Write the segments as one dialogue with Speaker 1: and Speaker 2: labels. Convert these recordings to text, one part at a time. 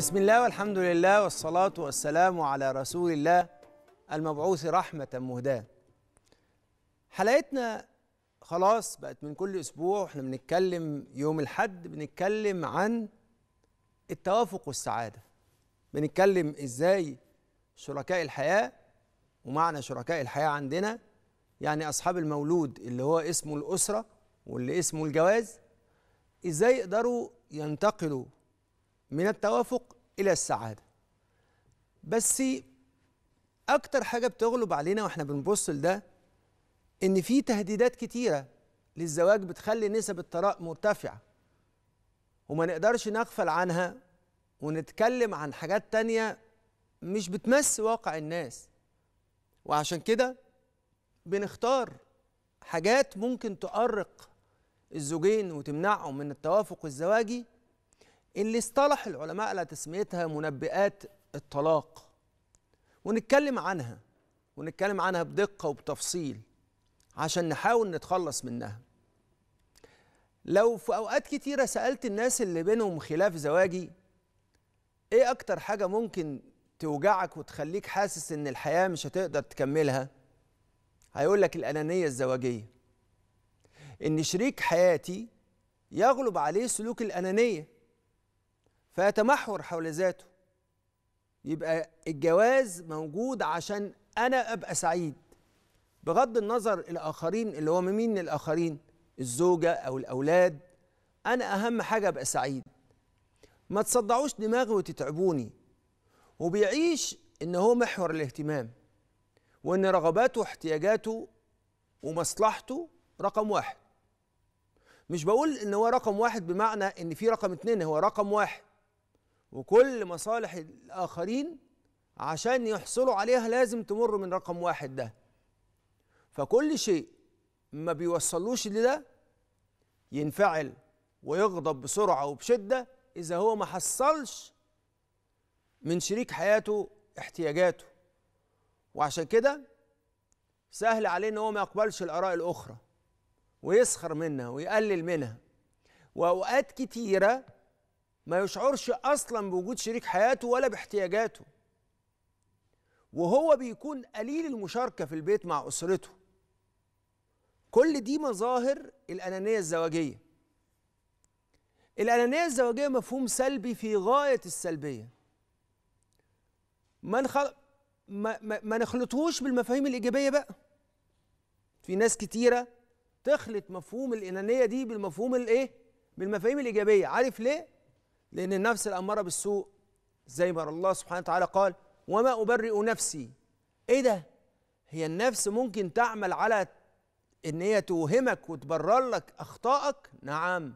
Speaker 1: بسم الله والحمد لله والصلاة والسلام على رسول الله المبعوث رحمة مهداة. حلقتنا خلاص بقت من كل أسبوع إحنا بنتكلم يوم الحد بنتكلم عن التوافق والسعادة. بنتكلم إزاي شركاء الحياة ومعنى شركاء الحياة عندنا يعني أصحاب المولود اللي هو اسمه الأسرة واللي اسمه الجواز إزاي يقدروا ينتقلوا من التوافق إلى السعادة. بس أكتر حاجة بتغلب علينا وإحنا بنبص لده إن في تهديدات كتيرة للزواج بتخلي نسب الطلاق مرتفعة. وما نقدرش نغفل عنها ونتكلم عن حاجات تانية مش بتمس واقع الناس. وعشان كده بنختار حاجات ممكن تؤرق الزوجين وتمنعهم من التوافق الزواجي اللي اصطلح العلماء على تسميتها منبئات الطلاق. ونتكلم عنها ونتكلم عنها بدقة وبتفصيل عشان نحاول نتخلص منها. لو في أوقات كتيرة سألت الناس اللي بينهم خلاف زواجي إيه أكتر حاجة ممكن توجعك وتخليك حاسس إن الحياة مش هتقدر تكملها؟ هيقول لك الأنانية الزواجية. إن شريك حياتي يغلب عليه سلوك الأنانية. فيتمحور حول ذاته. يبقى الجواز موجود عشان أنا أبقى سعيد. بغض النظر الآخرين اللي هو مين الآخرين؟ الزوجة أو الأولاد. أنا أهم حاجة أبقى سعيد. ما تصدعوش دماغي وتتعبوني. وبيعيش إن هو محور الاهتمام. وإن رغباته واحتياجاته ومصلحته رقم واحد. مش بقول إن هو رقم واحد بمعنى إن في رقم اتنين هو رقم واحد. وكل مصالح الآخرين عشان يحصلوا عليها لازم تمر من رقم واحد ده. فكل شيء ما بيوصلوش لده ينفعل ويغضب بسرعة وبشدة إذا هو ما حصلش من شريك حياته احتياجاته. وعشان كده سهل عليه إن هو ما يقبلش الآراء الأخرى ويسخر منها ويقلل منها. وأوقات كتيرة ما يشعرش أصلا بوجود شريك حياته ولا باحتياجاته. وهو بيكون قليل المشاركة في البيت مع أسرته. كل دي مظاهر الأنانية الزواجية. الأنانية الزواجية مفهوم سلبي في غاية السلبية. ما نخل... ما, ما, ما نخلطهوش بالمفاهيم الإيجابية بقى. في ناس كتيرة تخلط مفهوم الأنانية دي بالمفهوم الإيه؟ بالمفاهيم الإيجابية. عارف ليه؟ لأن النفس الأمارة بالسوء زي ما الله سبحانه وتعالى قال وما أبرئ نفسي إيه ده؟ هي النفس ممكن تعمل على إن هي توهمك وتبرر لك أخطائك؟ نعم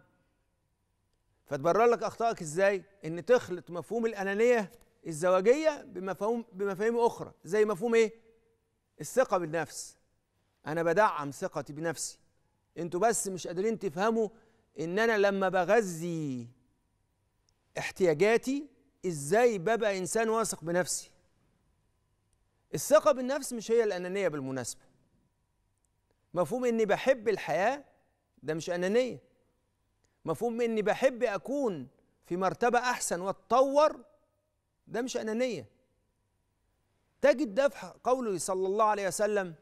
Speaker 1: فتبرر لك أخطائك إزاي؟ إن تخلط مفهوم الأنانية الزواجية بمفهوم بمفاهيم أخرى زي مفهوم إيه؟ الثقة بالنفس أنا بدعم ثقتي بنفسي أنتوا بس مش قادرين تفهموا إن أنا لما بغذي احتياجاتي إزاي ببقى إنسان واثق بنفسي؟ الثقة بالنفس مش هي الأنانية بالمناسبة. مفهوم إني بحب الحياة ده مش أنانية. مفهوم إني بحب أكون في مرتبة أحسن وأتطور ده مش أنانية. تجد ده في قوله صلى الله عليه وسلم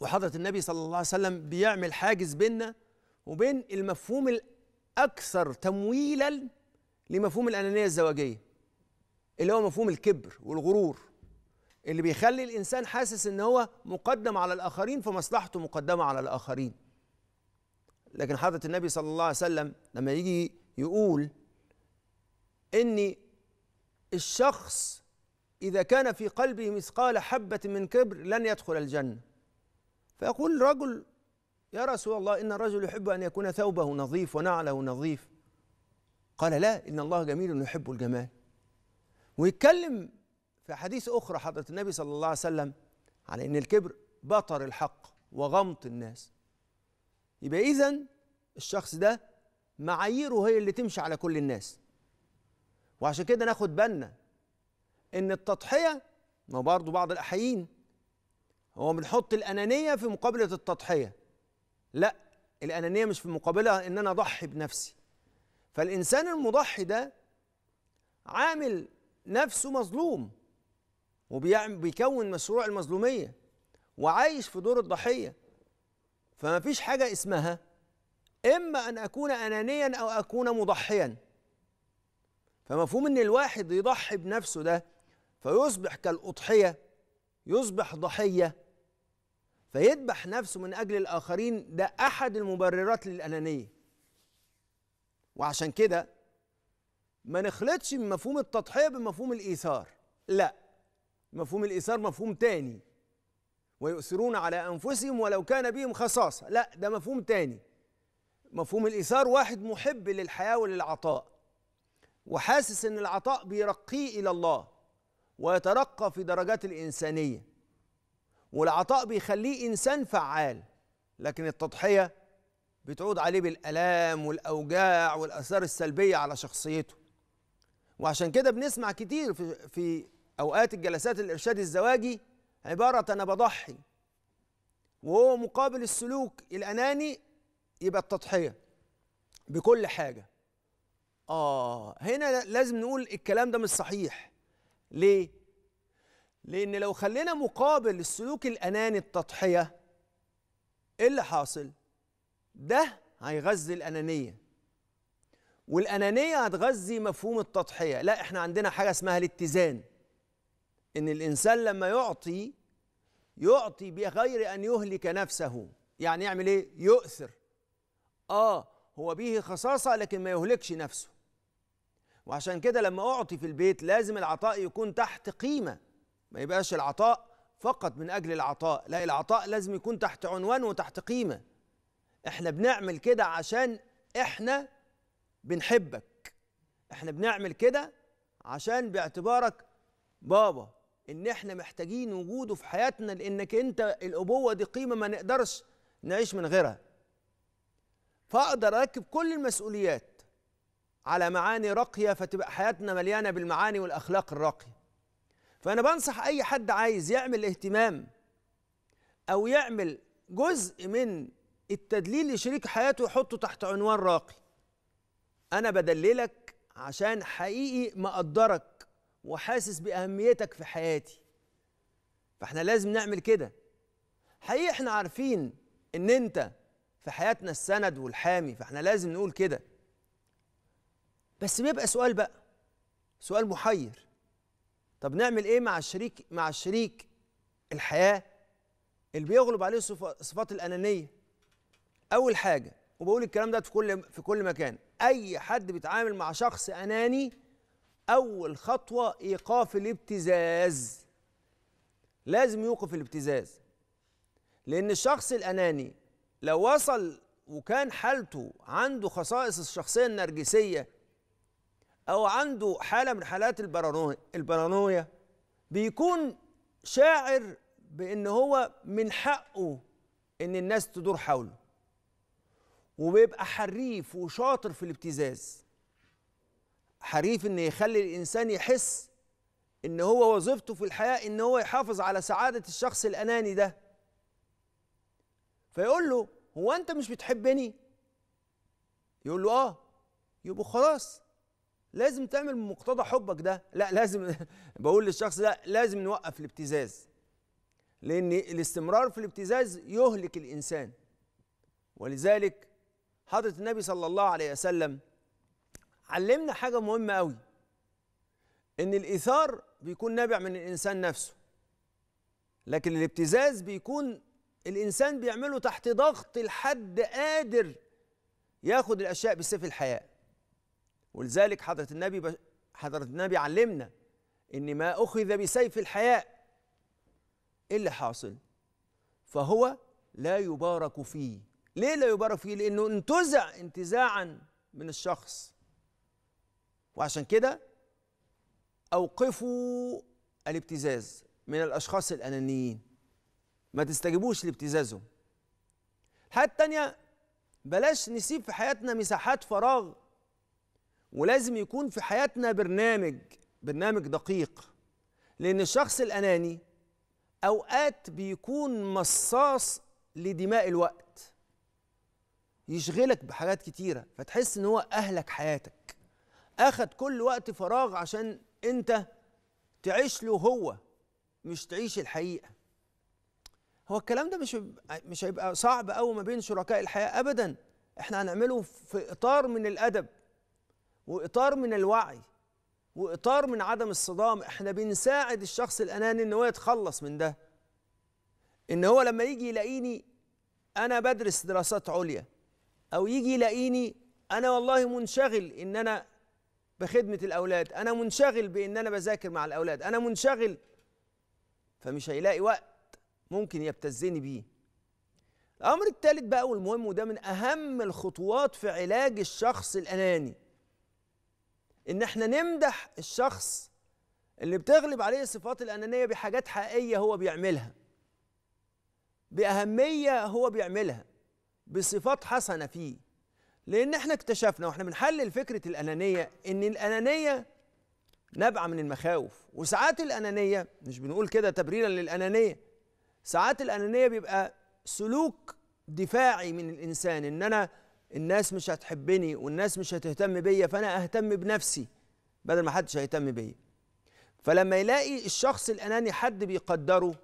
Speaker 1: وحضرة النبي صلى الله عليه وسلم بيعمل حاجز بيننا وبين المفهوم الأكثر تمويلا لمفهوم الأنانية الزواجية اللي هو مفهوم الكبر والغرور اللي بيخلي الإنسان حاسس إن هو مقدم على الآخرين فمصلحته مقدمة على الآخرين. لكن حضرة النبي صلى الله عليه وسلم لما يجي يقول إن الشخص إذا كان في قلبه مثقال حبة من كبر لن يدخل الجنة. فيقول رجل يا رسول الله إن الرجل يحب أن يكون ثوبه نظيف ونعله نظيف. قال لا إن الله جميل يحب الجمال. ويتكلم في حديث أخرى حضرة النبي صلى الله عليه وسلم على إن الكبر بطر الحق وغمط الناس. يبقى إذن الشخص ده معاييره هي اللي تمشي على كل الناس. وعشان كده ناخد بالنا إن التضحية ما برضه بعض الأحيين هو بنحط الأنانية في مقابلة التضحية. لا الأنانية مش في مقابلها إن أنا أضحي بنفسي. فالإنسان المضحي ده عامل نفسه مظلوم وبيكون مشروع المظلومية وعايش في دور الضحية. فما فيش حاجة اسمها إما أن أكون انانيا أو أكون مضحيا. فمفهوم إن الواحد يضحي بنفسه ده فيصبح كالأضحية يصبح ضحية فيذبح نفسه من أجل الآخرين ده أحد المبررات للأنانية. وعشان كده ما نخلطش مفهوم التضحية بمفهوم الإيثار. لا مفهوم الإيثار مفهوم تاني. ويؤثرون على أنفسهم ولو كان بهم خصاصة. لا ده مفهوم تاني. مفهوم الإيثار واحد محب للحياة وللعطاء. وحاسس إن العطاء بيرقيه إلى الله ويترقى في درجات الإنسانية. والعطاء بيخليه إنسان فعال لكن التضحية بتعود عليه بالآلام والأوجاع والآثار السلبية على شخصيته. وعشان كده بنسمع كتير في, في أوقات الجلسات الإرشاد الزواجي عبارة أنا بضحي وهو مقابل السلوك الأناني يبقى التضحية بكل حاجة. آه هنا لازم نقول الكلام ده مش صحيح. ليه؟ لأن لو خلينا مقابل السلوك الأناني التضحية إيه اللي حاصل؟ ده هيغذي الأنانية. والأنانية هتغذي مفهوم التضحية. لا إحنا عندنا حاجة اسمها الاتزان. إن الإنسان لما يعطي يعطي بغير أن يهلك نفسه. يعني يعمل إيه؟ يؤثر. آه هو به خصاصة لكن ما يهلكش نفسه. وعشان كده لما أعطي في البيت لازم العطاء يكون تحت قيمة. ما يبقاش العطاء فقط من أجل العطاء. لا العطاء لازم يكون تحت عنوان وتحت قيمة. إحنا بنعمل كده عشان إحنا بنحبك. إحنا بنعمل كده عشان باعتبارك بابا إن إحنا محتاجين وجوده في حياتنا لإنك أنت الأبوة دي قيمة ما نقدرش نعيش من غيرها. فأقدر أركب كل المسؤوليات على معاني راقية فتبقى حياتنا مليانة بالمعاني والأخلاق الراقية. فأنا بنصح أي حد عايز يعمل اهتمام أو يعمل جزء من التدليل لشريك حياته يحطه تحت عنوان راقي. أنا بدللك عشان حقيقي مقدرك وحاسس بأهميتك في حياتي. فإحنا لازم نعمل كده. حقيقي إحنا عارفين إن أنت في حياتنا السند والحامي فإحنا لازم نقول كده. بس بيبقى سؤال بقى سؤال محير. طب نعمل إيه مع الشريك مع الشريك الحياة اللي بيغلب عليه صفات الأنانية؟ أول حاجة وبقول الكلام ده في كل في كل مكان أي حد بيتعامل مع شخص أناني أول خطوة إيقاف الابتزاز. لازم يوقف الابتزاز. لأن الشخص الأناني لو وصل وكان حالته عنده خصائص الشخصية النرجسية أو عنده حالة من حالات البارانويا بيكون شاعر بأن هو من حقه إن الناس تدور حوله. وبيبقى حريف وشاطر في الابتزاز. حريف إن يخلي الإنسان يحس إن هو وظيفته في الحياة إن هو يحافظ على سعادة الشخص الأناني ده. فيقول له هو أنت مش بتحبني؟ يقول له آه. يبقى خلاص. لازم تعمل مقتضى حبك ده. لا لازم بقول للشخص ده لازم نوقف الابتزاز. لأن الاستمرار في الابتزاز يهلك الإنسان. ولذلك حضرة النبي صلى الله عليه وسلم علمنا حاجة مهمة قوي إن الإيثار بيكون نابع من الإنسان نفسه لكن الابتزاز بيكون الإنسان بيعمله تحت ضغط لحد قادر ياخد الأشياء بسيف الحياة ولذلك حضرة النبي. حضرة النبي علمنا إن ما أخذ بسيف الحياء إيه اللي حاصل؟ فهو لا يبارك فيه ليه لا يبارك فيه؟ لأنه انتزع انتزاعا من الشخص. وعشان كده أوقفوا الابتزاز من الأشخاص الأنانيين. ما تستجيبوش لابتزازهم. الحاجة التانية بلاش نسيب في حياتنا مساحات فراغ ولازم يكون في حياتنا برنامج برنامج دقيق. لأن الشخص الأناني أوقات بيكون مصاص لدماء الوقت. يشغلك بحاجات كتيرة فتحس إن هو أهلك حياتك. أخد كل وقت فراغ عشان أنت تعيش له هو مش تعيش الحقيقة. هو الكلام ده مش مش هيبقى صعب قوي ما بين شركاء الحياة ابدا. إحنا هنعمله في إطار من الأدب وإطار من الوعي وإطار من عدم الصدام. إحنا بنساعد الشخص الأناني إن هو يتخلص من ده. إن هو لما يجي يلاقيني أنا بدرس دراسات عليا أو يجي يلاقيني أنا والله منشغل إن أنا بخدمة الأولاد أنا منشغل بإن أنا بذاكر مع الأولاد أنا منشغل. فمش هيلاقي وقت ممكن يبتزني بيه. الأمر الثالث بقى والمهم وده من أهم الخطوات في علاج الشخص الأناني إن إحنا نمدح الشخص اللي بتغلب عليه صفات الأنانية بحاجات حقيقية هو بيعملها بأهمية هو بيعملها. بصفات حسنة فيه. لأن إحنا اكتشفنا وإحنا بنحلل فكرة الأنانية إن الأنانية نبع من المخاوف. وساعات الأنانية مش بنقول كده تبريرا للأنانية ساعات الأنانية بيبقى سلوك دفاعي من الإنسان إن أنا الناس مش هتحبني والناس مش هتهتم بيا فأنا أهتم بنفسي بدل ما حدش هيهتم بيا. فلما يلاقي الشخص الأناني حد بيقدره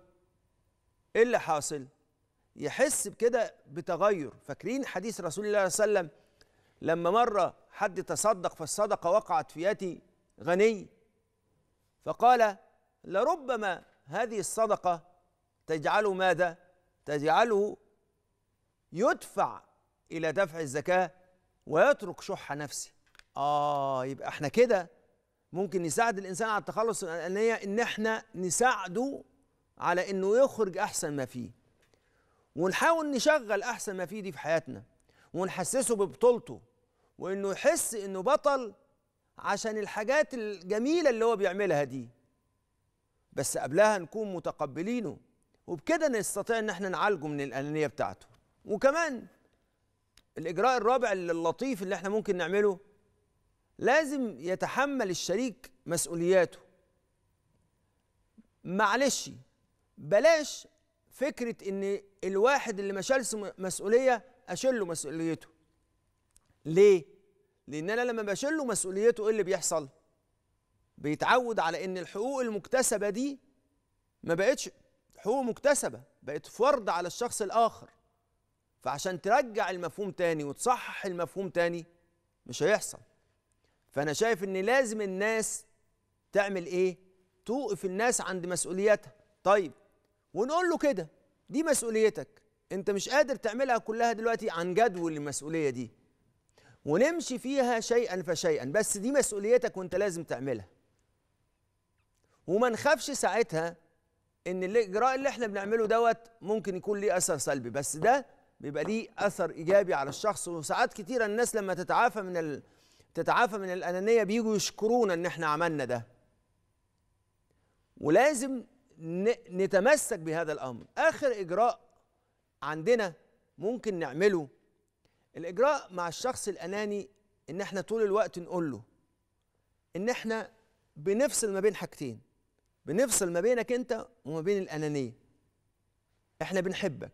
Speaker 1: إيه اللي حاصل؟ يحس بكده بتغير. فاكرين حديث رسول الله صلى الله عليه وسلم؟ لما مره حد تصدق فالصدقة وقعت في يد غني فقال لربما هذه الصدقة تجعله ماذا؟ تجعله يدفع إلى دفع الزكاة ويترك شح نفسه. آه يبقى إحنا كده ممكن نساعد الإنسان على التخلص من الانانيه إن إحنا نساعده على إنه يخرج أحسن ما فيه. ونحاول نشغل أحسن ما فيه دي في حياتنا ونحسسه ببطولته وإنه يحس إنه بطل عشان الحاجات الجميلة اللي هو بيعملها دي. بس قبلها نكون متقبلينه وبكده نستطيع إن إحنا نعالجه من الأنانية بتاعته. وكمان الإجراء الرابع اللطيف اللي إحنا ممكن نعمله لازم يتحمل الشريك مسؤولياته. معلش بلاش فكرة إن الواحد اللي ما شالش مسؤولية اشيل له مسؤوليته. ليه؟ لأن أنا لما بشيل له مسؤوليته إيه اللي بيحصل؟ بيتعود على إن الحقوق المكتسبة دي ما بقتش حقوق مكتسبة بقت فرض على الشخص الآخر. فعشان ترجع المفهوم تاني وتصحح المفهوم تاني مش هيحصل. فأنا شايف إن لازم الناس تعمل إيه؟ توقف الناس عند مسؤولياتها. طيب ونقول له كده دي مسؤوليتك. انت مش قادر تعملها كلها دلوقتي عن جدول المسؤولية دي. ونمشي فيها شيئا فشيئا بس دي مسؤوليتك وانت لازم تعملها. وما نخافش ساعتها إن الاجراء اللي إحنا بنعمله دوت ممكن يكون ليه أثر سلبي بس ده بيبقى ليه أثر إيجابي على الشخص. وساعات كتيرة الناس لما تتعافى من ال... تتعافى من الأنانية بيجوا يشكرونا إن إحنا عملنا ده. ولازم نتمسك بهذا الأمر. آخر إجراء عندنا ممكن نعمله الإجراء مع الشخص الأناني إن إحنا طول الوقت نقول له إن إحنا بنفصل ما بين حاجتين بنفصل ما بينك أنت وما بين الأنانية. إحنا بنحبك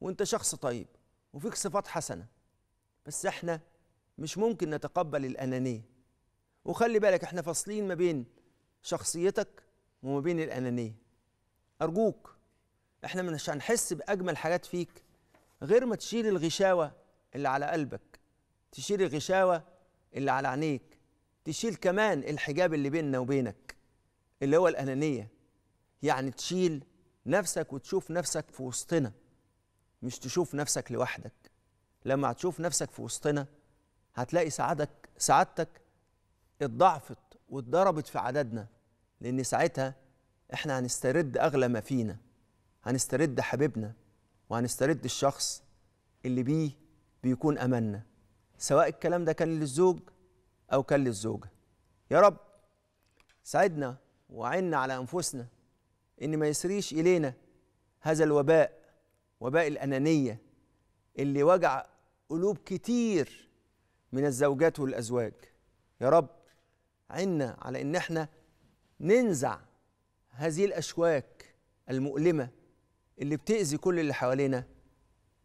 Speaker 1: وأنت شخص طيب وفيك صفات حسنة بس إحنا مش ممكن نتقبل الأنانية. وخلي بالك إحنا فاصلين ما بين شخصيتك وما بين الأنانية. أرجوك إحنا مش هنحس بأجمل حاجات فيك غير ما تشيل الغشاوة اللي على قلبك تشيل الغشاوة اللي على عينيك تشيل كمان الحجاب اللي بيننا وبينك اللي هو الأنانية. يعني تشيل نفسك وتشوف نفسك في وسطنا مش تشوف نفسك لوحدك. لما هتشوف نفسك في وسطنا هتلاقي سعادتك سعادتك اتضاعفت واتضربت في عددنا لأن ساعتها إحنا هنسترد أغلى ما فينا. هنسترد حبيبنا وهنسترد الشخص اللي بيه بيكون املنا سواء الكلام ده كان للزوج أو كان للزوجة. يا رب ساعدنا وعنا على أنفسنا إن ما يسريش إلينا هذا الوباء وباء الأنانية اللي وجع قلوب كتير من الزوجات والأزواج. يا رب عنا على إن إحنا ننزع هذه الأشواك المؤلمة اللي بتأذي كل اللي حوالينا.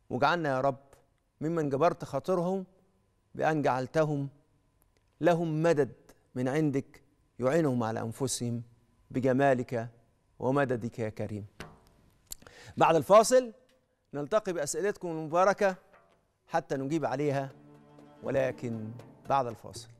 Speaker 1: واجعلنا يا رب ممن جبرت خاطرهم بأن جعلتهم لهم مدد من عندك يعينهم على أنفسهم بجمالك ومددك يا كريم. بعد الفاصل نلتقي بأسئلتكم المباركة حتى نجيب عليها ولكن بعد الفاصل.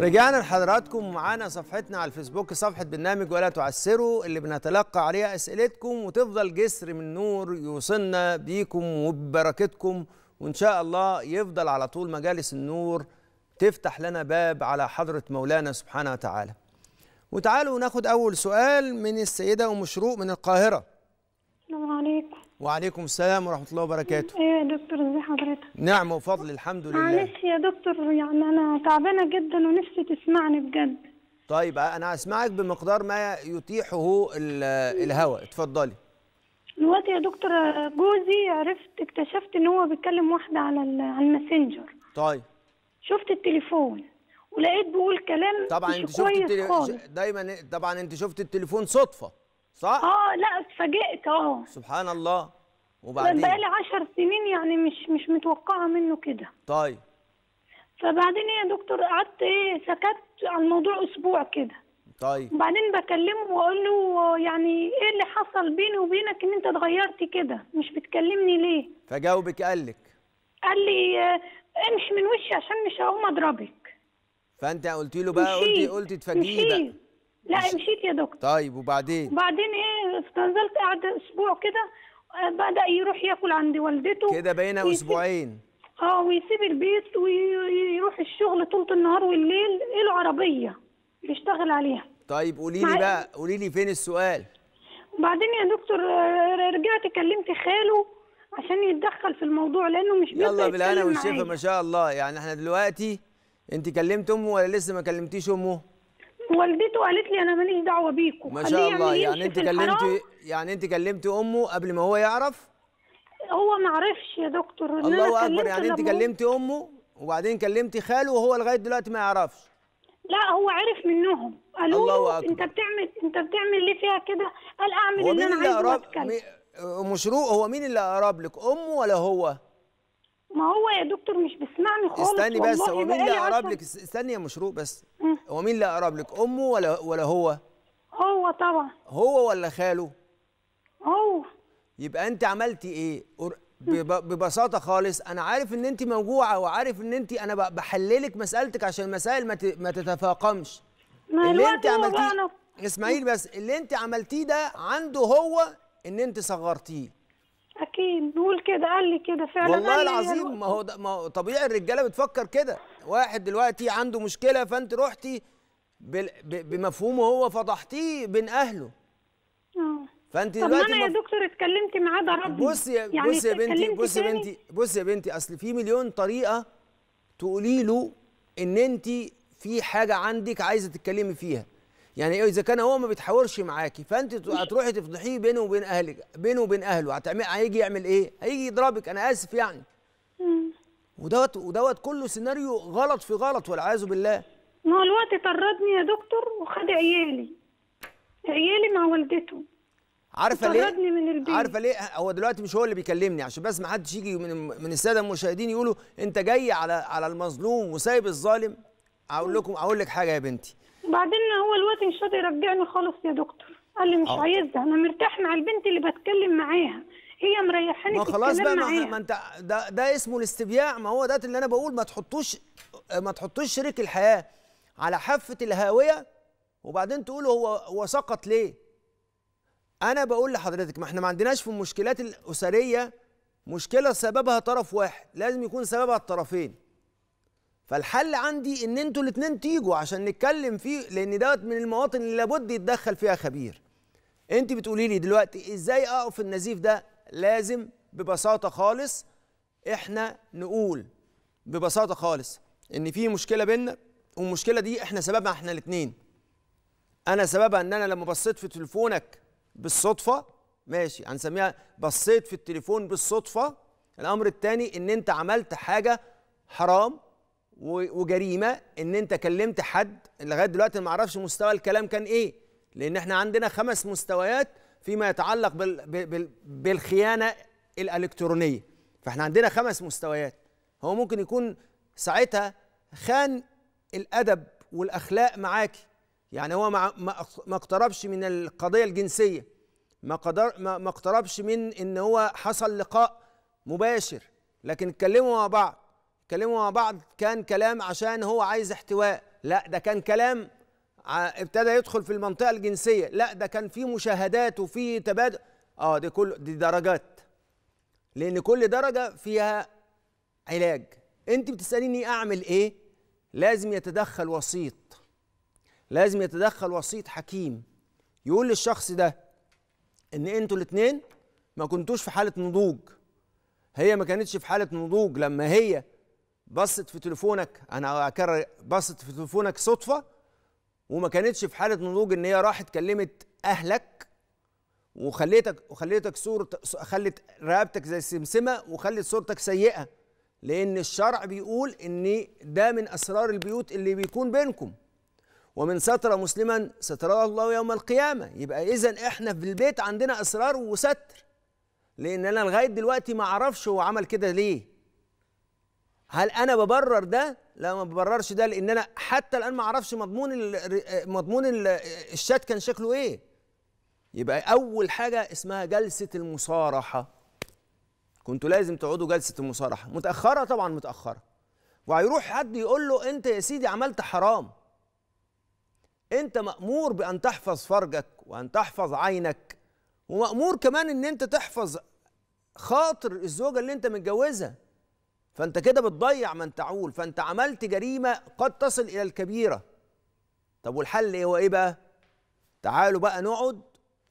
Speaker 1: رجعنا لحضراتكم ومعانا صفحتنا على الفيسبوك صفحة برنامج ولا تعسروا اللي بنتلقى عليها أسئلتكم وتفضل جسر من نور يوصلنا بيكم وببركتكم وإن شاء الله يفضل على طول مجالس النور تفتح لنا باب على حضرة مولانا سبحانه وتعالى. وتعالوا ناخد أول سؤال من السيدة أم شروق من القاهرة.
Speaker 2: السلام عليكم.
Speaker 1: وعليكم السلام ورحمة الله وبركاته.
Speaker 2: إيه يا دكتور ازي حضرتك؟
Speaker 1: نعم وفضل الحمد لله.
Speaker 2: معلش يا دكتور يعني أنا تعبانة جدا ونفسي تسمعني بجد.
Speaker 1: طيب أنا أسمعك بمقدار ما يتيحه ال- الهوى اتفضلي.
Speaker 2: دلوقتي يا دكتور جوزي عرفت اكتشفت إن هو بيكلم واحدة على على الماسنجر.
Speaker 1: طيب.
Speaker 2: شفت التليفون ولقيت بيقول كلام
Speaker 1: طبعا
Speaker 2: مش
Speaker 1: أنت شفت
Speaker 2: كويس
Speaker 1: التلي...
Speaker 2: خالص.
Speaker 1: دايما طبعا أنت شفت التليفون صدفة. صح؟
Speaker 2: آه لا اتفاجئت آه.
Speaker 1: سبحان الله. وبعدين؟
Speaker 2: بقالي عشر سنين يعني مش مش متوقعة منه كده.
Speaker 1: طيب.
Speaker 2: فبعدين إيه يا دكتور قعدت إيه سكت على الموضوع أسبوع كده.
Speaker 1: طيب.
Speaker 2: وبعدين بكلمه وأقول له يعني إيه اللي حصل بيني وبينك إن أنت اتغيرت كده؟ مش بتكلمني ليه؟
Speaker 1: فجاوبك قال لك.
Speaker 2: قال لي آه، امشي من وشي عشان مش هقوم أضربك.
Speaker 1: فأنت قلت له بقى قلت
Speaker 2: مشيت
Speaker 1: قلت تفاجئيه بقى.
Speaker 2: لا مشيت يا دكتور.
Speaker 1: طيب وبعدين؟
Speaker 2: وبعدين إيه فضلت قاعدة أسبوع كده آه، بدأ يروح ياكل عند والدته.
Speaker 1: كده بقينا
Speaker 2: ويسيب-
Speaker 1: أسبوعين.
Speaker 2: آه ويسيب البيت ويروح الشغل طول النهار والليل له عربية بيشتغل عليها.
Speaker 1: طيب قولي لي بقى قولي لي فين السؤال؟
Speaker 2: وبعدين يا دكتور آه، رجعت كلمت خاله عشان يتدخل في الموضوع لأنه مش بيرضى
Speaker 1: يلا بالهنا والشفا ما شاء الله. يعني إحنا دلوقتي أنت كلمت أمه ولا لسه ما كلمتيش أمه؟
Speaker 2: والدته قالت لي أنا ماليش دعوة بيكم
Speaker 1: ما شاء الله. يعني
Speaker 2: أنت.
Speaker 1: كلمتي يعني أنت كلمتي أمه قبل ما هو يعرف؟
Speaker 2: هو ما عرفش يا دكتور.
Speaker 1: الله
Speaker 2: أكبر.
Speaker 1: يعني
Speaker 2: أنت
Speaker 1: كلمتي أمه وبعدين كلمتي خاله وهو لغاية دلوقتي ما يعرفش؟
Speaker 2: لا هو عرف منهم. قالوا
Speaker 1: الله
Speaker 2: له
Speaker 1: أكبر.
Speaker 2: أنت بتعمل أنت بتعمل ليه فيها كده؟ قال
Speaker 1: أعمل
Speaker 2: اللي
Speaker 1: أنا
Speaker 2: عايزه وأتكلم.
Speaker 1: مي- مشروق هو مين اللي قرب لك أمه ولا هو؟
Speaker 2: ما هو يا دكتور مش بيسمعني خالص
Speaker 1: استني بس هو مين اللي
Speaker 2: بقالي
Speaker 1: قرب
Speaker 2: عشر-
Speaker 1: لك؟ استني يا مشروق بس. هو مين اللي قرب لك أمه ولا ولا هو؟
Speaker 2: هو طبعا.
Speaker 1: هو ولا خاله؟
Speaker 2: هو.
Speaker 1: يبقى أنت عملتي إيه؟ ببساطة خالص أنا عارف إن أنت موجوعة وعارف إن أنت أنا بحللك مسألتك عشان المسائل ما ما تتفاقمش.
Speaker 2: ما
Speaker 1: اللي
Speaker 2: أنت
Speaker 1: عملتيه إسماعيل بس اللي أنت عملتيه ده عنده هو إن أنت صغرتيه.
Speaker 2: أكيد. بقول كده. قال لي كده فعلا.
Speaker 1: والله العظيم ما هو ده ما هو طبيعي الرجالة بتفكر كده. واحد دلوقتي عنده مشكلة فأنت رحتي بمفهومه هو فضحتيه بين أهله.
Speaker 2: آه.
Speaker 1: فأنت
Speaker 2: طب
Speaker 1: دلوقتي
Speaker 2: أنا يا دكتور اتكلمت معاه ضربني
Speaker 1: بصي يا
Speaker 2: يعني
Speaker 1: بصي يا بنتي بصي يا؟ بنتي بصي يا بنتي. أصل في مليون طريقة تقولي له إن انت في حاجة عندك عايزة تتكلمي فيها. يعني إيه إذا كان هو ما بيتحاورش معاكي فانت هتروحي تفضحيه بينه وبين أهلك بينه وبين أهله. هتعمل هيجي يعمل إيه؟ هيجي يضربك أنا آسف يعني. ودوت ودوت كله سيناريو غلط في غلط والعياذ بالله.
Speaker 2: ما هو الوقت طردني يا دكتور وخد عيالي. عيالي مع والدته.
Speaker 1: عارفة ليه؟
Speaker 2: طردني من البيت.
Speaker 1: عارفة ليه؟ هو دلوقتي مش هو اللي بيكلمني عشان بس ما حدش يجي من من السادة المشاهدين يقولوا أنت جاي على على المظلوم وسايب الظالم. أقول لكم أقول لك حاجة يا بنتي.
Speaker 2: وبعدين هو الوقت مش راضي يرجعني خالص يا دكتور. قال لي مش
Speaker 1: آه.
Speaker 2: عايزها أنا مرتاح مع البنت اللي بتكلم معاها. هي مريحاني
Speaker 1: ما خلاص بقى ما,
Speaker 2: معاها.
Speaker 1: ما انت ده ده اسمه الاستبياع. ما هو ده اللي أنا بقول ما تحطوش ما تحطوش شريك الحياة على حافة الهاوية وبعدين تقولوا هو هو سقط ليه. أنا بقول لحضرتك ما إحنا ما عندناش في المشكلات الأسرية مشكلة سببها طرف واحد لازم يكون سببها الطرفين. فالحل عندي إن أنتوا الاثنين تيجوا عشان نتكلم فيه لأن دوت من المواطن اللي لابد يتدخل فيها خبير. انت بتقولي لي دلوقتي إزاي أقف النزيف ده؟ لازم ببساطة خالص إحنا نقول ببساطة خالص إن في مشكلة بينا والمشكلة دي إحنا سببها إحنا الاثنين أنا سببها إن أنا لما بصيت في تليفونك بالصدفة ماشي هنسميها بصيت في التليفون بالصدفة الأمر الثاني إن أنت عملت حاجة حرام وجريمة إن أنت كلمت حد لغاية دلوقتي ما أعرفش مستوى الكلام كان إيه لأن إحنا عندنا خمس مستويات فيما يتعلق بال بال بالخيانة الإلكترونية. فإحنا عندنا خمس مستويات. هو ممكن يكون ساعتها خان الأدب والأخلاق معاكي يعني هو ما ما اقتربش من القضية الجنسية. ما قدر ما اقتربش من إن هو حصل لقاء مباشر. لكن اتكلموا مع بعض. اتكلموا مع بعض كان كلام عشان هو عايز احتواء. لا ده كان كلام ابتدى يدخل في المنطقة الجنسية. لا ده كان في مشاهدات وفي تبادل. آه دي كل دي درجات. لأن كل درجة فيها علاج. أنت بتسأليني أعمل إيه؟ لازم يتدخل وسيط. لازم يتدخل وسيط حكيم. يقول للشخص ده إن أنتوا الاثنين ما كنتوش في حالة نضوج. هي ما كانتش في حالة نضوج لما هي بصت في تليفونك أنا أكرر بصت في تليفونك صدفة وما كانتش في حالة نضوج إن هي راحت كلمت أهلك وخليتك وخليتك صورة خلت رقبتك زي السمسمه وخلت صورتك سيئة. لأن الشرع بيقول إن ده من أسرار البيوت اللي بيكون بينكم. ومن ستر مسلما ستره الله يوم القيامة. يبقى اذا إحنا في البيت عندنا أسرار وستر. لأن أنا لغاية دلوقتي ما أعرفش هو عمل كده ليه. هل أنا ببرر ده؟ لا ما ببررش ده لأن أنا حتى الآن ما أعرفش مضمون مضمون ال الشات كان شكله إيه. يبقى أول حاجة اسمها جلسة المصارحة. كنتوا لازم تقعدوا جلسة المصارحة. متأخرة طبعا متأخرة. وهيروح حد يقول له أنت يا سيدي عملت حرام. أنت مأمور بأن تحفظ فرجك وأن تحفظ عينك ومأمور كمان إن أنت تحفظ خاطر الزوجة اللي أنت متجوزها. فانت كده بتضيع من تعول فانت عملت جريمة قد تصل إلى الكبيرة. طب والحل إيه هو إيه بقى؟ تعالوا بقى نقعد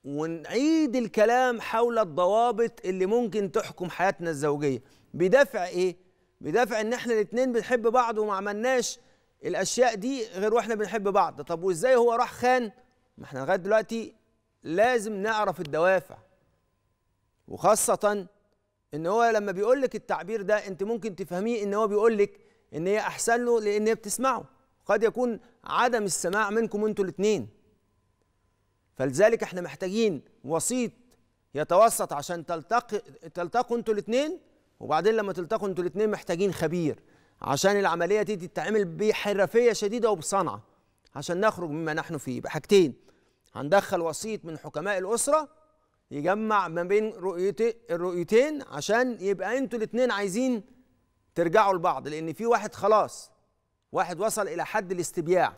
Speaker 1: ونعيد الكلام حول الضوابط اللي ممكن تحكم حياتنا الزوجية. بدافع إيه؟ بدافع إن إحنا الاتنين بنحب بعض وما عملناش الأشياء دي غير وإحنا بنحب بعض. طب وإزاي هو راح خان؟ ما إحنا لغاية دلوقتي لازم نعرف الدوافع. وخاصة إن هو لما بيقول لك التعبير ده أنت ممكن تفهميه إن هو بيقول لك إن هي أحسن له لأن هي بتسمعه. قد يكون عدم السماع منكم أنتوا الاثنين فلذلك إحنا محتاجين وسيط يتوسط عشان تلتقي تلتقوا أنتوا الاثنين وبعدين لما تلتقوا أنتوا الاثنين محتاجين خبير عشان العملية دي تتعمل بحرفية شديدة وبصنعة. عشان نخرج مما نحن فيه. يبقى حاجتين. هندخل وسيط من حكماء الأسرة يجمع ما بين رؤيتي الرؤيتين عشان يبقى أنتوا الاثنين عايزين ترجعوا لبعض لأن في واحد خلاص واحد وصل إلى حد الاستبياع.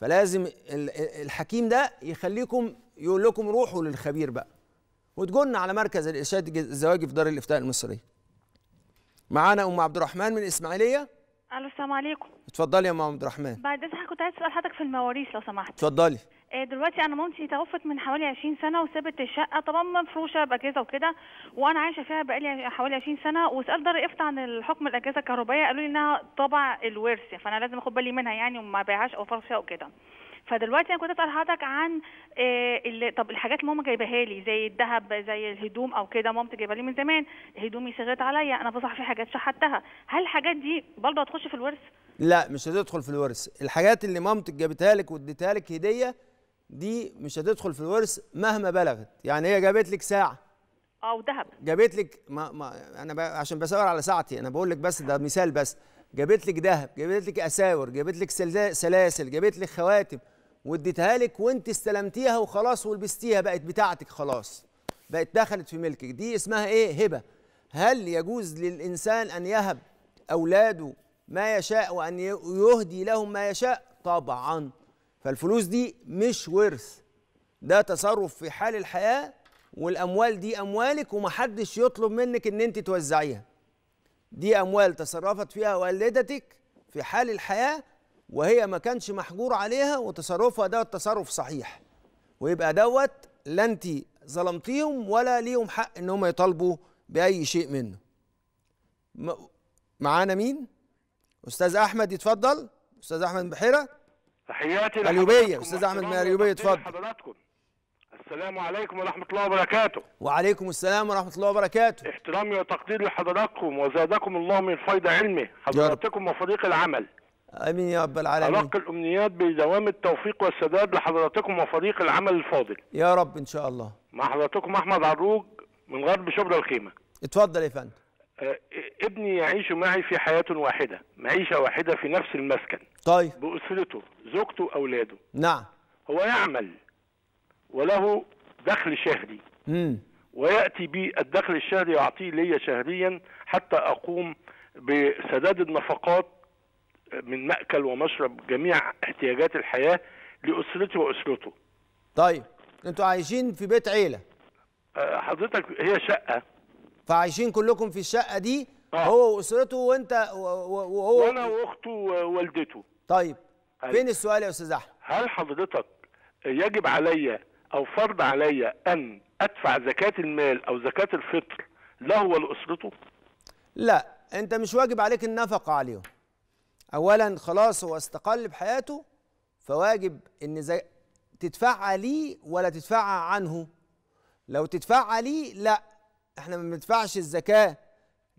Speaker 1: فلازم ال- الحكيم ده يخليكم يقول لكم روحوا للخبير بقى. وتجولنا على مركز الإرشاد الزواجي في دار الإفتاء المصريه معانا أم عبد الرحمن من الاسماعيليه
Speaker 3: ألو السلام عليكم.
Speaker 1: اتفضلي يا أم عبد الرحمن
Speaker 3: بعد إذنك كنت عايز أسأل حضرتك في المواريث لو سمحت.
Speaker 1: اتفضلي.
Speaker 3: دلوقتي أنا مامتي توفت من حوالي 20 سنة وسابت الشقة طبعا مفروشه بأجهزة وكده وأنا عايشة فيها بقالي حوالي 20 سنة وسال دار افتى عن الحكم الأجهزة الكهربائية قالوا لي إنها طبع الورث فأنا لازم آخد بالي منها يعني وما بيعهاش أو فرشها وكده. فدلوقتي أنا كنت أسأل حضرتك عن آه، اللي طب الحاجات اللي ماما جايباها لي زي الذهب زي الهدوم أو كده مامتي جايبها لي من زمان هدومي صغرت عليا أنا بصح في حاجات شحتها. هل الحاجات دي برضه هتخش في الورث؟
Speaker 1: لا مش هتدخل في الورث. الحاجات اللي مامتك جابتها لك واديتها لك هدية دي مش هتدخل في الورث مهما بلغت. يعني هي جابت لك ساعة.
Speaker 3: أو ذهب
Speaker 1: جابت لك ما, ما أنا ب... عشان بسأل على ساعتي أنا بقول لك بس ده مثال بس. جابت لك ذهب جابت لك أساور جابت لك سلاسل جابت لك خواتم واديتها لك وانت استلمتيها وخلاص ولبستيها بقت بتاعتك خلاص. بقت دخلت في ملكك. دي اسمها إيه؟ هبة. هل يجوز للإنسان أن يهب أولاده ما يشاء وأن يهدي لهم ما يشاء؟ طبعا. فالفلوس دي مش ورث ده تصرف في حال الحياة والأموال دي أموالك ومحدش يطلب منك إن أنت توزعيها. دي أموال تصرفت فيها والدتك في حال الحياة وهي ما كانش محجور عليها وتصرفها ده تصرف صحيح. ويبقى دوت لا أنت ظلمتيهم ولا ليهم حق إن هم يطالبوا بأي شيء منه. معانا مين؟ أستاذ أحمد يتفضل. أستاذ أحمد بحيرة.
Speaker 4: تحياتي
Speaker 1: القليوبية،
Speaker 4: لحضراتكم
Speaker 1: أستاذ أحمد من
Speaker 4: وتقديري
Speaker 1: اتفضل.
Speaker 4: السلام عليكم ورحمة الله وبركاته.
Speaker 1: وعليكم السلام ورحمة الله وبركاته.
Speaker 4: احترامي وتقديري لحضراتكم وزادكم الله من فيض علمه حضراتكم وفريق العمل.
Speaker 1: آمين يا رب العالمين.
Speaker 4: أرق الأمنيات بدوام التوفيق والسداد لحضراتكم وفريق العمل الفاضل.
Speaker 1: يا رب إن شاء الله.
Speaker 4: مع حضراتكم أحمد عروج من غرب شبرا الخيمة.
Speaker 1: اتفضل يا فندم.
Speaker 4: ابني يعيش معي في حياة واحدة معيشة واحدة في نفس المسكن.
Speaker 1: طيب.
Speaker 4: بأسرته زوجته أولاده.
Speaker 1: نعم.
Speaker 4: هو يعمل وله دخل شهري.
Speaker 1: امم
Speaker 4: ويأتي بي الدخل الشهري يعطيه لي شهريا حتى أقوم بسداد النفقات من مأكل ومشرب جميع احتياجات الحياة لأسرتي وأسرته.
Speaker 1: طيب. أنتوا عايشين في بيت عيلة.
Speaker 4: آه، حضرتك هي شقة.
Speaker 1: فعايشين كلكم في الشقة دي
Speaker 4: آه.
Speaker 1: هو وأسرته وأنت وهو
Speaker 4: وأنا وأخته ووالدته
Speaker 1: طيب
Speaker 4: أيوة.
Speaker 1: فين السؤال يا أستاذ أحمد
Speaker 4: هل حضرتك يجب علي أو فرض علي أن أدفع زكاة المال أو زكاة الفطر له ولأسرته؟
Speaker 1: لا أنت مش واجب عليك النفقة عليهم اولا خلاص هو استقل بحياته فواجب إن زي تدفعها ليه ولا تدفعها عنه لو تدفعها ليه لا إحنا ما بندفعش الزكاة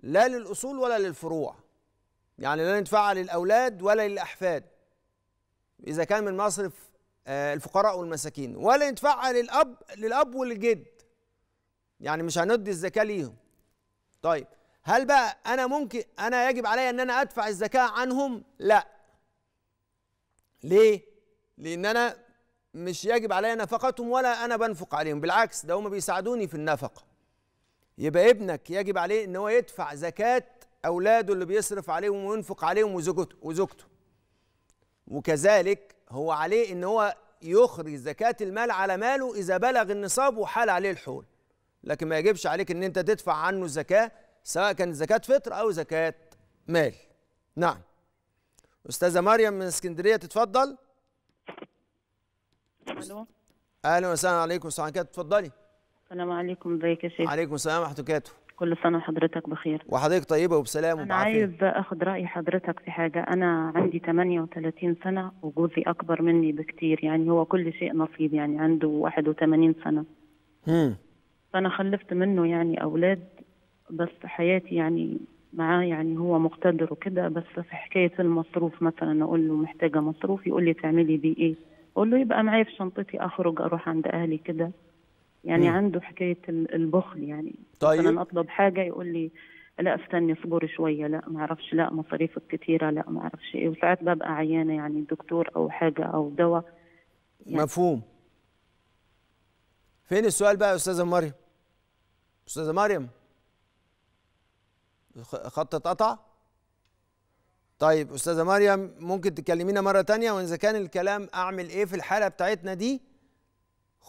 Speaker 1: لا للأصول ولا للفروع. يعني لا ندفعها للأولاد ولا للأحفاد. إذا كان من مصرف آه، الفقراء والمساكين. ولا ندفعها للأب للأب والجد. يعني مش هندي الزكاة ليهم. طيب هل بقى أنا ممكن أنا يجب علي إن أنا أدفع الزكاة عنهم؟ لا. ليه؟ لأن أنا مش يجب علي نفقتهم ولا أنا بنفق عليهم. بالعكس ده هم بيساعدوني في النفقة. يبقى ابنك يجب عليه إن هو يدفع زكاة أولاده اللي بيصرف عليهم وينفق عليهم وزوجته وزوجته. وكذلك هو عليه إن هو يخرج زكاة المال على ماله إذا بلغ النصاب وحال عليه الحول. لكن ما يجبش عليك إن أنت تدفع عنه الزكاه سواء كانت زكاة فطر أو زكاة مال. نعم. أستاذة مريم من اسكندرية تتفضل.
Speaker 5: ألو.
Speaker 1: أهلا وسهلا عليكم. عليكم. تتفضلي
Speaker 5: السلام عليكم ازيك يا شيخ
Speaker 1: عليكم السلام ورحمة الله وبركاته.
Speaker 5: كل سنة وحضرتك بخير.
Speaker 1: وحضرتك طيبة وبسلام
Speaker 5: أنا
Speaker 1: وبعافيه
Speaker 5: عايز أخد رأي حضرتك في حاجة. أنا عندي 38 سنة وجوزي أكبر مني بكتير يعني هو كل شيء نصيب يعني عنده 81 سنة.
Speaker 1: هم.
Speaker 5: فأنا خلفت منه يعني أولاد بس حياتي يعني معاه يعني هو مقتدر وكده بس في حكاية المصروف مثلا أقول له محتاجة مصروف يقول لي تعملي بيه إيه؟ أقول له يبقى معايا في شنطتي أخرج أروح عند أهلي كده. يعني
Speaker 1: مم.
Speaker 5: عنده حكاية ال- البخل يعني.
Speaker 1: طيب.
Speaker 5: مثلا أطلب حاجة يقول لي لا استني اصبري شوية لا ما أعرفش لا مصاريفك كتيرة لا ما أعرفش إيه. وساعات ببقى عيانة يعني دكتور أو حاجة أو دواء. يعني-
Speaker 1: مفهوم. فين السؤال بقى يا أستاذة مريم؟ أستاذة مريم؟ خط اتقطع؟ طيب أستاذة مريم ممكن تكلمينا مرة تانية وإذا كان الكلام أعمل إيه في الحالة بتاعتنا دي؟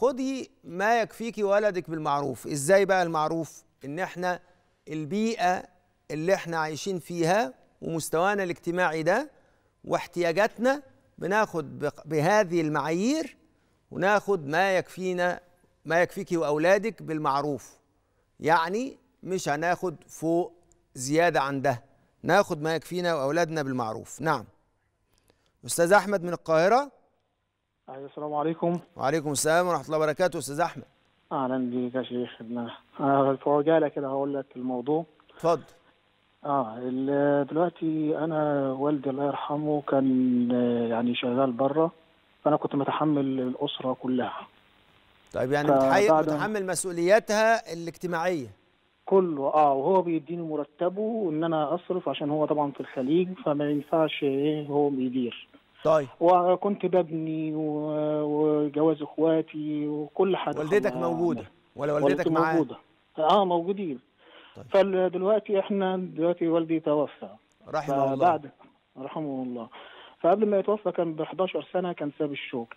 Speaker 1: خدي ما يكفيكي ولدك بالمعروف. إزاي بقى المعروف؟ إن إحنا البيئة اللي إحنا عايشين فيها ومستوانا الاجتماعي ده واحتياجاتنا بناخد بهذه المعايير وناخد ما يكفينا ما يكفيكي وأولادك بالمعروف. يعني مش هناخد فوق زيادة عن ده. ناخد ما يكفينا وأولادنا بالمعروف. نعم. أستاذ أحمد من
Speaker 6: القاهرة. السلام عليكم.
Speaker 1: وعليكم السلام ورحمة الله وبركاته أستاذ أحمد.
Speaker 6: أهلا بيك يا شيخ. أنا في عجاله كده هقول لك الموضوع.
Speaker 1: اتفضل.
Speaker 6: آه دلوقتي أنا والدي الله يرحمه كان آه، يعني شغال بره فأنا كنت متحمل الأسرة كلها.
Speaker 1: طيب يعني متحمل مسؤولياتها الاجتماعية.
Speaker 6: كله آه وهو بيديني مرتبه إن أنا أصرف عشان هو طبعا في الخليج فما ينفعش إيه هو بيدير
Speaker 1: طيب.
Speaker 6: وكنت ببني وجواز اخواتي وكل حاجة.
Speaker 1: والدتك. موجودة؟ ولا والدتك معاه
Speaker 6: موجودة. آه موجودين.
Speaker 1: طيب.
Speaker 6: فدلوقتي إحنا دلوقتي والدي توفى.
Speaker 1: رحمه الله.
Speaker 6: فبعد رحمه الله. فقبل ما يتوفى كان ب 11 سنة كان ساب الشغل.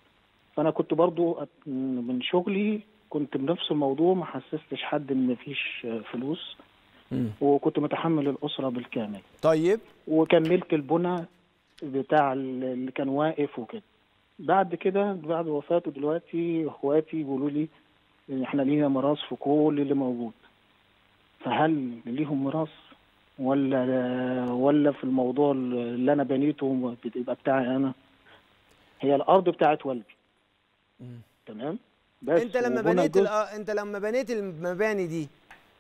Speaker 6: فأنا كنت برضو من شغلي كنت بنفس الموضوع ما حسستش حد إن مفيش فلوس.
Speaker 1: مم.
Speaker 6: وكنت متحمل الأسرة بالكامل.
Speaker 1: طيب.
Speaker 6: وكملت البنى بتاع ال- اللي كان واقف وكده. بعد كده بعد وفاته دلوقتي اخواتي بيقولوا لي إن إحنا لينا ميراث في كل اللي موجود. فهل ليهم ميراث؟ ولا ولا في الموضوع اللي أنا بنيته بتبقى بتاعي أنا؟ هي الأرض بتاعت والدي. تمام؟ بس.
Speaker 1: أنت لما بنيت أنت لما بنيت المباني دي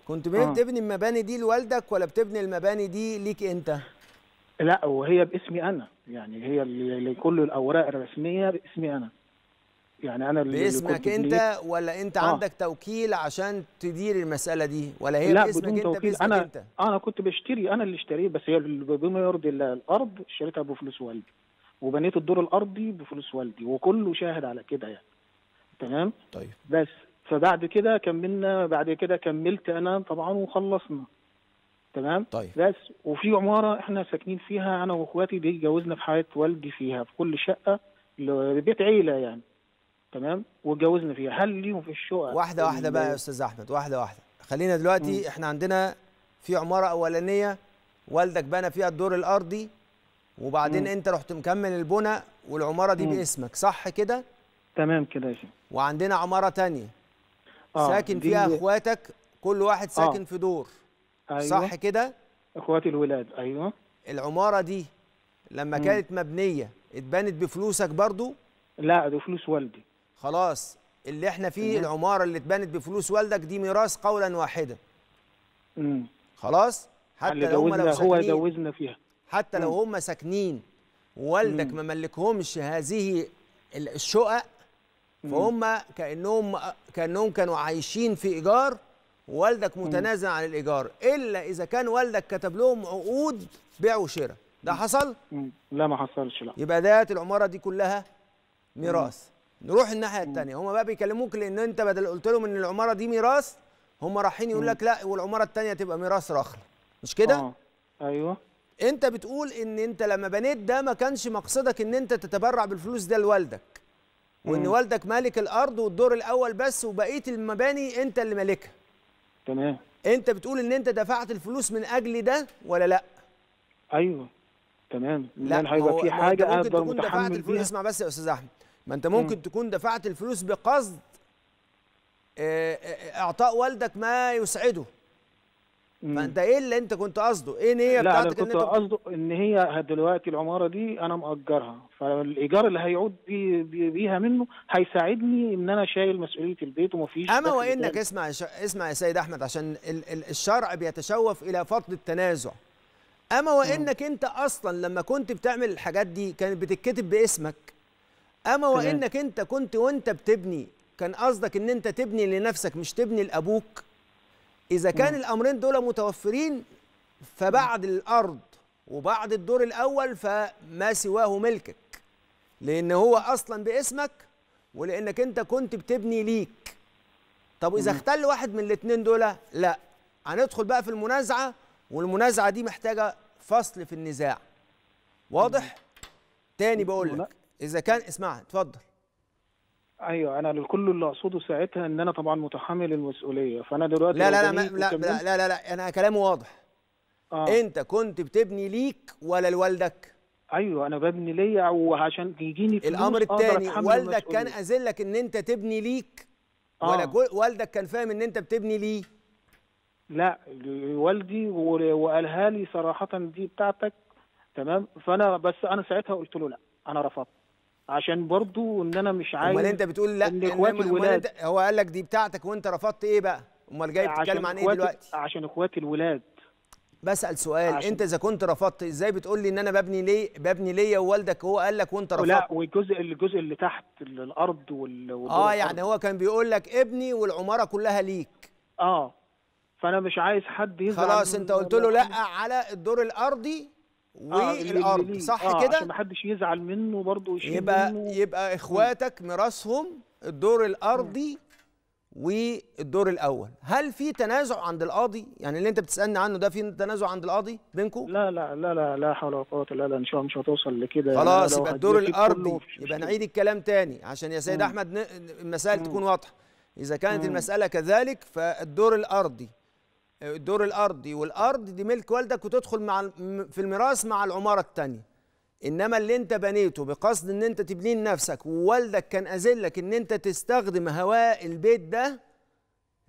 Speaker 1: كنت
Speaker 6: آه.
Speaker 1: بتبني المباني دي لوالدك ولا بتبني المباني دي ليك أنت؟
Speaker 6: لا وهي باسمي أنا. يعني هي اللي كل الأوراق الرسمية باسمي أنا. يعني أنا اللي
Speaker 1: باسمك أنت ولا أنت
Speaker 6: آه.
Speaker 1: عندك توكيل عشان تدير المسألة دي؟ ولا هي
Speaker 6: لا
Speaker 1: باسمك
Speaker 6: بدون
Speaker 1: أنت
Speaker 6: توكيل.
Speaker 1: باسمك
Speaker 6: أنا
Speaker 1: أنت؟
Speaker 6: أنا كنت بشتري أنا اللي اشتريه بس هي بما يرضي الأرض اشتريتها بفلوس والدي. وبنيت الدور الأرضي بفلوس والدي وكله شاهد على كده يعني. تمام؟
Speaker 1: طيب.
Speaker 6: بس. فبعد كده كملنا بعد كده كملت أنا طبعا وخلصنا. تمام؟
Speaker 1: طيب.
Speaker 6: بس وفي عمارة إحنا ساكنين فيها أنا وإخواتي اتجوزنا في حياه والدي فيها في كل شقة بيت عيلة يعني. تمام؟ واتجوزنا فيها. هل ليهم في الشقق؟
Speaker 1: واحدة واحدة بقى يا أستاذ أحمد واحدة واحدة. خلينا دلوقتي إحنا عندنا في عمارة أولانية والدك بنى فيها الدور الأرضي وبعدين
Speaker 6: مم.
Speaker 1: أنت رحت مكمل البنى والعمارة دي
Speaker 6: مم.
Speaker 1: باسمك صح كده؟
Speaker 6: تمام كده يا شيخ.
Speaker 1: وعندنا عمارة تانية.
Speaker 6: آه،
Speaker 1: ساكن فيها إخواتك كل واحد ساكن في دور.
Speaker 6: أيوه.
Speaker 1: صح كده؟
Speaker 6: إخواتي الولاد أيوه.
Speaker 1: العمارة دي لما
Speaker 6: مم.
Speaker 1: كانت مبنية اتبنت بفلوسك برضو؟
Speaker 6: لا ده فلوس والدي.
Speaker 1: خلاص اللي إحنا فيه
Speaker 6: تمام.
Speaker 1: العمارة اللي اتبنت بفلوس والدك دي ميراث قولا واحدا.
Speaker 6: امم
Speaker 1: خلاص؟ حتى
Speaker 6: اللي
Speaker 1: لو هم لو
Speaker 6: هو
Speaker 1: ساكنين
Speaker 6: جوزنا فيها.
Speaker 1: حتى لو
Speaker 6: مم.
Speaker 1: هم ساكنين ووالدك
Speaker 6: مم.
Speaker 1: ما ملكهمش هذه ال- الشقق فهم كانهم كأنهم كانوا عايشين في إيجار ووالدك متنازل عن الإيجار إلا إذا كان والدك كتب لهم عقود بيع وشراء. ده حصل.
Speaker 6: لا ما حصلش لا.
Speaker 1: يبقى ديت العمارة دي كلها ميراث. نروح الناحية الثانية هم بقى بيكلموك لأن أنت بدل قلت لهم إن العمارة دي ميراث هم رايحين يقول لك لا والعمارة الثانية تبقى ميراث رخل مش كده؟
Speaker 6: آه. أيوه.
Speaker 1: أنت بتقول إن أنت لما بنيت ده ما كانش مقصدك إن أنت تتبرع بالفلوس ده لوالدك
Speaker 6: وإن.
Speaker 1: والدك مالك الأرض والدور الأول بس وبقية المباني أنت اللي مالكها.
Speaker 6: تمام.
Speaker 1: انت بتقول ان انت دفعت الفلوس من أجل ده ولا لا؟
Speaker 6: أيوه تمام.
Speaker 1: لا
Speaker 6: هيبقى في حاجة
Speaker 1: ممكن تكون دفعت الفلوس اسمع بس يا أستاذ أحمد. ما انت ممكن تكون دفعت الفلوس بقصد آه، آه، إعطاء والدك ما يسعده. فانت إيه اللي انت كنت قصده؟ إيه النية
Speaker 6: لا أنا
Speaker 1: بتاعتك ان
Speaker 6: كنت
Speaker 1: انت
Speaker 6: قصده إن هي دلوقتي العمارة دي أنا مأجرها. فالإيجار اللي هيعود بي بي بيها منه هيساعدني إن أنا شايل مسؤولية البيت ومفيش
Speaker 1: أما
Speaker 6: وإنك.
Speaker 1: اسمع اسمع يا سيد أحمد عشان ال- ال- الشرع بيتشوف إلى فضل التنازع. أما وإنك أنت أصلا لما كنت بتعمل الحاجات دي كانت بتتكتب باسمك.
Speaker 6: أما.
Speaker 1: وإنك أنت كنت وأنت بتبني كان قصدك إن أنت تبني لنفسك مش تبني لأبوك. إذا كان الأمرين دول متوفرين فبعد الأرض وبعد الدور الأول فما سواه ملكك لأن هو أصلا باسمك ولأنك أنت كنت بتبني ليك. طب إذا اختل واحد من الاثنين دول لا هندخل بقى في المنازعة والمنازعة دي محتاجة فصل في النزاع. واضح؟ تاني بقول لك إذا كان اسمع اتفضل.
Speaker 6: أيوه أنا الكل اللي أقصده ساعتها إن أنا طبعا متحمل المسؤولية فأنا دلوقتي
Speaker 1: لا لا لا, لا, لا لا لا لا أنا كلامي واضح
Speaker 6: آه.
Speaker 1: أنت كنت بتبني ليك ولا لوالدك
Speaker 6: أيوه أنا ببني ليا وعشان يجيني فلوس الأمر
Speaker 1: الثاني والدك كان. اذلك إن أنت تبني ليك ولا
Speaker 6: آه.
Speaker 1: كل- والدك كان فاهم إن أنت بتبني ليه
Speaker 6: لا والدي وقالها لي صراحة دي بتاعتك تمام فأنا بس أنا ساعتها قلت له لا أنا رفضت عشان برضو ان أنا مش عايز
Speaker 1: امال انت بتقول لا
Speaker 6: ان اخواتي الولاد
Speaker 1: هو قال لك دي بتاعتك وانت رفضت إيه بقى؟ امال جاي بتتكلم عن
Speaker 6: إيه
Speaker 1: دلوقتي؟
Speaker 6: عشان اخواتي الولاد.
Speaker 1: بسأل سؤال
Speaker 6: عشان-
Speaker 1: انت اذا كنت رفضت إزاي بتقول لي ان أنا ببني ليه ببني ليا ووالدك هو قال لك وانت
Speaker 6: لا
Speaker 1: رفضت؟
Speaker 6: والجزء الجزء اللي تحت ال- الأرض وال
Speaker 1: آه
Speaker 6: الأرض.
Speaker 1: يعني هو كان بيقول لك ابني والعمارة كلها ليك.
Speaker 6: آه فانا مش عايز حد يزعل
Speaker 1: خلاص انت قلت له لا على الدور
Speaker 6: الأرضي
Speaker 1: والأرض
Speaker 6: ليه.
Speaker 1: صح
Speaker 6: آه
Speaker 1: كده
Speaker 6: عشان ما حدش يزعل منه برضه
Speaker 1: يبقى
Speaker 6: منه
Speaker 1: يبقى إخواتك ميراثهم الدور الأرضي والدور الأول هل في تنازع عند القاضي يعني اللي أنت بتسألني عنه ده في تنازع عند القاضي بينكم
Speaker 6: لا لا لا لا لا حول ولا قوة إلا بالله ان شاء الله مش هتوصل لكده
Speaker 1: خلاص يبقى الدور
Speaker 6: الأرضي
Speaker 1: يبقى. نعيد الكلام تاني عشان يا سيد
Speaker 6: مم.
Speaker 1: أحمد المسائل
Speaker 6: مم.
Speaker 1: تكون واضحة إذا كانت
Speaker 6: مم.
Speaker 1: المسألة كذلك فالدور الأرضي الدور الأرضي والأرض دي ملك والدك وتدخل مع في الميراث مع العمارة الثانية إنما اللي أنت بنيته بقصد إن أنت تبنيه لنفسك ووالدك كان اذلك إن أنت تستخدم هواء البيت ده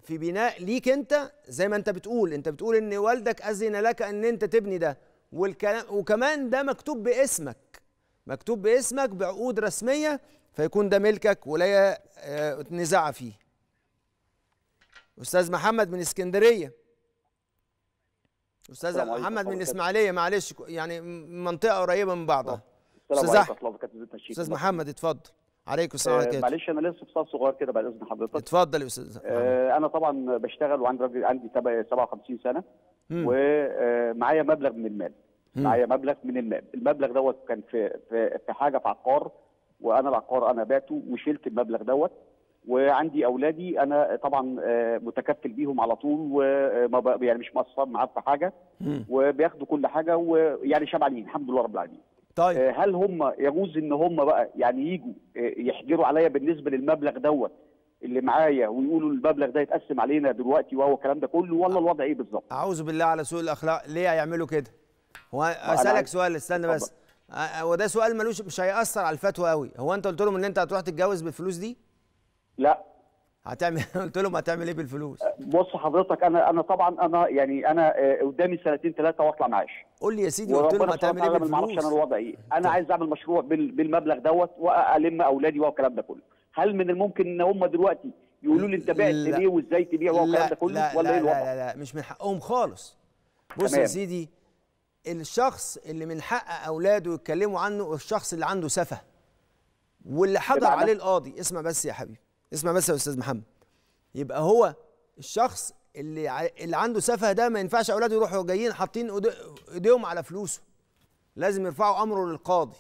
Speaker 1: في بناء ليك أنت زي ما أنت بتقول. أنت بتقول إن والدك أذن لك إن أنت تبني ده. والكلام وكمان ده مكتوب باسمك. مكتوب باسمك بعقود رسمية فيكون ده ملكك ولا آه، نزاع فيه. أستاذ محمد من
Speaker 7: اسكندرية. أستاذ
Speaker 1: محمد من الاسماعيليه معلش يعني منطقة قريبة من بعضها.
Speaker 7: السلام أستاذ
Speaker 1: احمد أستاذ محمد اتفضل. عليكم السلام
Speaker 7: آه،
Speaker 1: عليكم.
Speaker 7: معلش أنا لسه استفسار صغير كده بعد إذن حضرتك.
Speaker 1: اتفضل يا أستاذ.
Speaker 7: آه، أنا طبعا بشتغل وعندي راجل عندي تبع- 57
Speaker 1: سنة.
Speaker 7: ومعايا مبلغ من المال. معايا مبلغ من المال. المبلغ دوت كان في في في حاجة في عقار وأنا العقار أنا بعته وشلت المبلغ دوت. وعندي أولادي أنا طبعا آه، متكفل بيهم على طول وما ب- يعني مش مقصر معاهم في
Speaker 1: حاجة.
Speaker 7: وبياخدوا كل حاجة ويعني شبعانين الحمد لله رب العالمين.
Speaker 1: طيب.
Speaker 7: آه، هل هم يجوز إن هم بقى يعني يجوا آه، يحجروا عليا بالنسبة للمبلغ دوت اللي معايا ويقولوا المبلغ ده يتقسم علينا دلوقتي وهو الكلام ده كله ولا الوضع إيه بالظبط؟
Speaker 1: أعوذ بالله على سوء الأخلاق. ليه هيعملوا كده؟ هو
Speaker 7: أسألك
Speaker 1: سؤال استنى بس. آه، هو ده سؤال ملوش مش هيأثر على الفتوى قوي هو أنت قلت لهم إن أنت هتروح تتجوز بالفلوس دي؟
Speaker 7: لا.
Speaker 1: هتعمل قلت لهم هتعمل إيه بالفلوس؟
Speaker 7: بص حضرتك أنا أنا طبعا أنا يعني أنا آه، قدامي سنتين ثلاثة وأطلع معاش.
Speaker 1: قول لي يا سيدي قلت لهم هتعمل إيه
Speaker 7: وتعالى ما أعرفش أنا
Speaker 1: بالفلوس
Speaker 7: الوضع إيه. أنا عايز أعمل مشروع بال- بالمبلغ دوت وألم أولادي والكلام ده كله. هل من الممكن إن هم دلوقتي يقولوا لي أنت بعت. ليه وإزاي تبيع والكلام ده كله؟
Speaker 1: لا
Speaker 7: ولا
Speaker 1: لا,
Speaker 7: إيه الوضع؟
Speaker 1: لا, لا, لا مش من حقهم خالص. بص يا
Speaker 7: تمام.
Speaker 1: سيدي الشخص اللي من حق أولاده يتكلموا عنه الشخص اللي عنده سفه. واللي حضر؟ عليه القاضي اسمع بس يا حبيبي. اسمع بس يا أستاذ محمد. يبقى هو الشخص اللي اللي عنده سفه ده ما ينفعش أولاده يروحوا جايين حاطين إيديهم على فلوسه. لازم يرفعوا أمره للقاضي.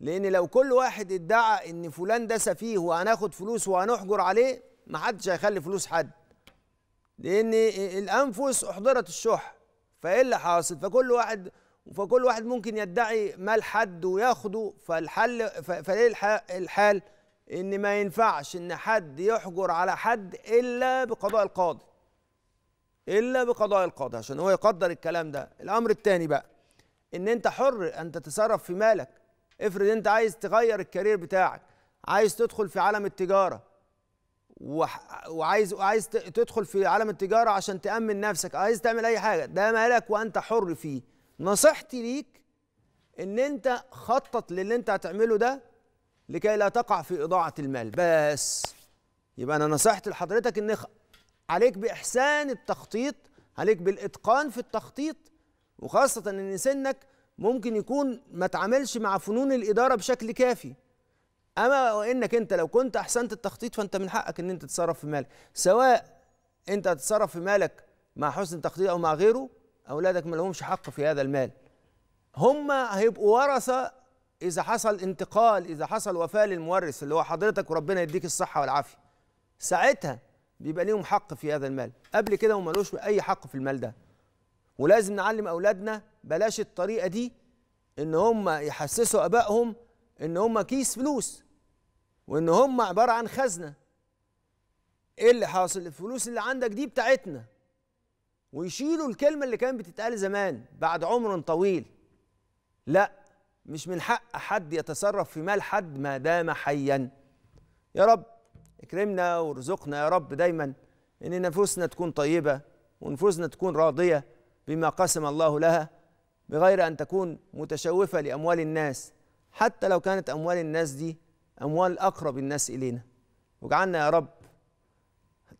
Speaker 1: لأن لو كل واحد ادعى إن فلان ده سفيه وهناخد فلوس وهنحجر عليه ما حدش هيخلي فلوس حد. لأن الأنفس أحضرت الشح. فإيه اللي حاصل؟ فكل واحد فكل واحد ممكن يدعي مال حد وياخده فالحل فايه الح- الحال؟ إن ما ينفعش إن حد يحجر على حد إلا بقضاء القاضي إلا بقضاء القاضي عشان هو يقدر الكلام ده. الأمر الثاني بقى إن أنت حر أن تتصرف في مالك. افرض أنت عايز تغير الكارير بتاعك عايز تدخل في عالم التجارة وعايز ت- تدخل في عالم التجارة عشان تأمن نفسك عايز تعمل أي حاجة ده مالك وأنت حر فيه. نصيحتي ليك إن أنت خطط للي أنت هتعمله ده لكي لا تقع في إضاعة المال. بس يبقى أنا نصيحتي لحضرتك خ- عليك بإحسان التخطيط عليك بالإتقان في التخطيط وخاصة إن سنك ممكن يكون ما تعاملش مع فنون الإدارة بشكل كافي. أما وانك أنت لو كنت أحسنت التخطيط فأنت من حقك إن أنت تتصرف في مالك. سواء أنت هتتصرف في مالك مع حسن التخطيط أو مع غيره أولادك ما لهمش حق في هذا المال. هم هيبقوا ورثة إذا حصل انتقال إذا حصل وفاة للمورث اللي هو حضرتك وربنا يديك الصحة والعافية ساعتها بيبقى ليهم حق في هذا المال. قبل كده هم ملوش أي حق في المال ده. ولازم نعلم أولادنا بلاش الطريقة دي إن هم يحسسوا آبائهم إن هم كيس فلوس وإن هم عبارة عن خزنة. إيه اللي حاصل؟ الفلوس اللي عندك دي بتاعتنا. ويشيلوا الكلمة اللي كانت بتتقال زمان بعد عمر طويل. لا مش من حق حد يتصرف في مال حد ما دام حيا. يا رب اكرمنا وارزقنا يا رب دايما إن نفوسنا تكون طيبة ونفوسنا تكون راضية بما قسم الله لها بغير أن تكون متشوفة لأموال الناس. حتى لو كانت أموال الناس دي أموال أقرب الناس إلينا. واجعلنا يا رب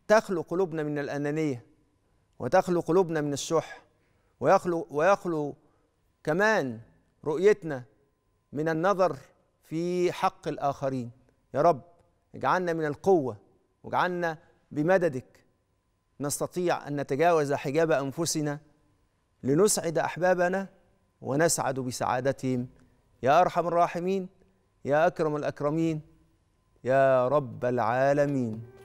Speaker 1: تخلو قلوبنا من الأنانية وتخلو قلوبنا من الشح ويخلو ويخلو كمان رؤيتنا من النظر في حق الآخرين. يا رب اجعلنا من القوة واجعلنا بمددك. نستطيع أن نتجاوز حجاب أنفسنا لنسعد أحبابنا ونسعد بسعادتهم. يا أرحم الراحمين يا أكرم الأكرمين يا رب العالمين.